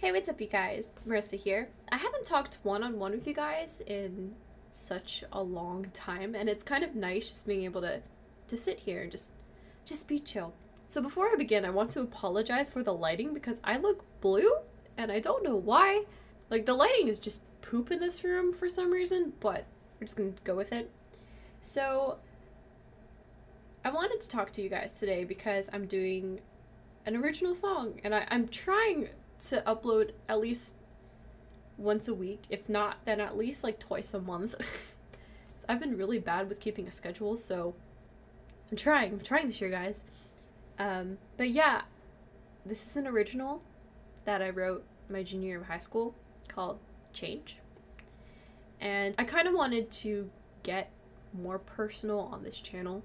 Hey, what's up, you guys? Marissa here. I haven't talked one on one with you guys in such a long time, and it's kind of nice just being able to to sit here and just just be chill. So before I begin, I want to apologize for the lighting because I look blue, and I don't know why. Like the lighting is just poop in this room for some reason, but we're just gonna go with it. So I wanted to talk to you guys today because I'm doing an original song, and I, I'm trying to upload at least once a week. If not, then at least like twice a month. I've been really bad with keeping a schedule, so I'm trying. I'm trying this year, guys. Um, but yeah, this is an original that I wrote my junior year of high school called Change. And I kind of wanted to get more personal on this channel.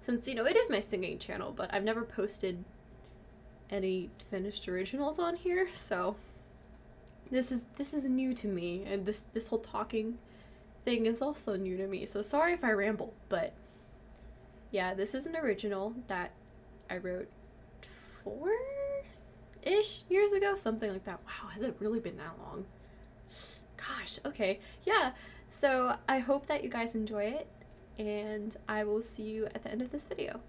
Since, you know, it is my singing channel, but I've never posted any finished originals on here, so this is this is new to me and this this whole talking thing is also new to me. So sorry if I ramble, but yeah, this is an original that I wrote 4 ish years ago, something like that. Wow, has it really been that long? Gosh, okay. Yeah. So, I hope that you guys enjoy it and I will see you at the end of this video.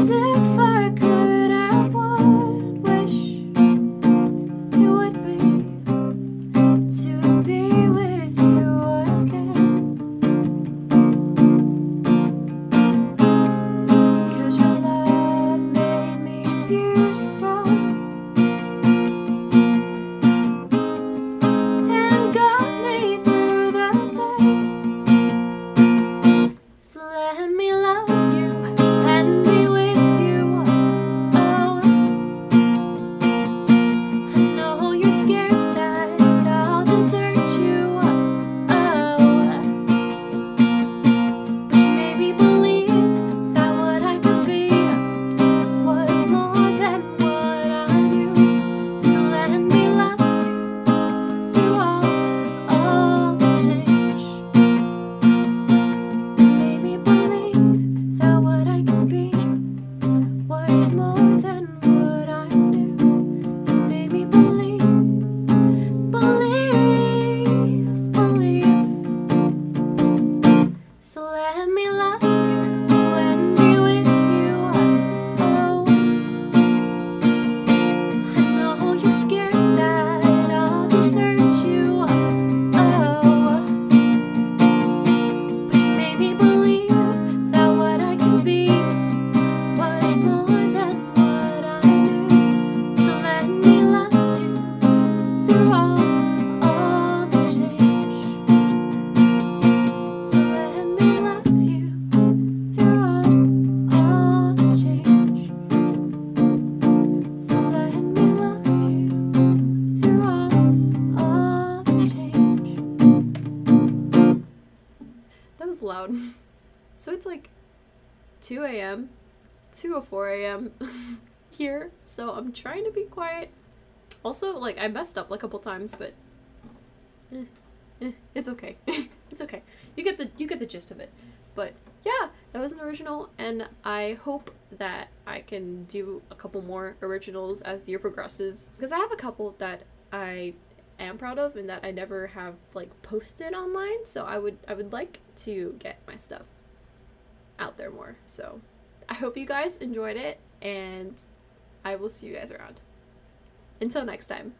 And loud. So it's like 2 a.m. 2 or 4 a.m. here, so I'm trying to be quiet. Also, like I messed up a couple times, but eh, eh, it's okay. it's okay. You get the you get the gist of it. But yeah, that was an original, and I hope that I can do a couple more originals as the year progresses because I have a couple that I am proud of and that I never have like posted online. So I would I would like to get my stuff out there more. So I hope you guys enjoyed it, and I will see you guys around. Until next time.